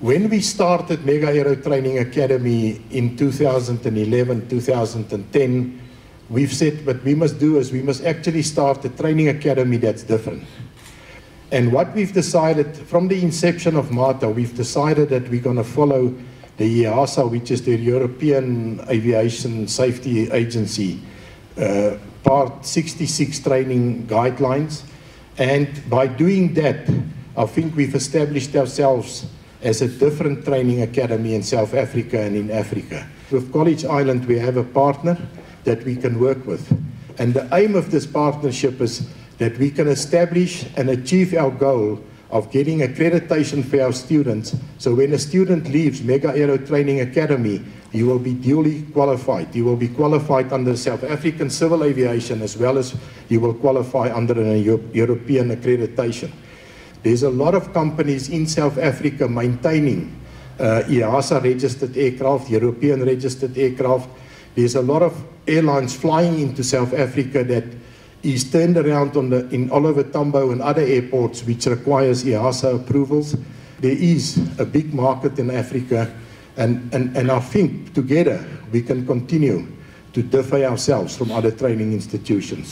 When we started Mega Aero Training Academy in 2011, 2010, we've said what we must do is we must actually start a training academy that's different. And what we've decided from the inception of MATA, we've decided that we're going to follow the EASA, which is the European Aviation Safety Agency, uh, Part 66 training guidelines. And by doing that, I think we've established ourselves as a different training academy in South Africa and in Africa. With College Island, we have a partner that we can work with. And the aim of this partnership is that we can establish and achieve our goal of getting accreditation for our students. So when a student leaves Mega Aero Training Academy, he will be duly qualified. He will be qualified under South African civil aviation as well as he will qualify under a European accreditation. There's a lot of companies in South Africa maintaining uh, EASA registered aircraft, European registered aircraft. There's a lot of airlines flying into South Africa that is turned around on the, in Oliver Tambo and other airports which requires EASA approvals. There is a big market in Africa and, and, and I think together we can continue to differ ourselves from other training institutions.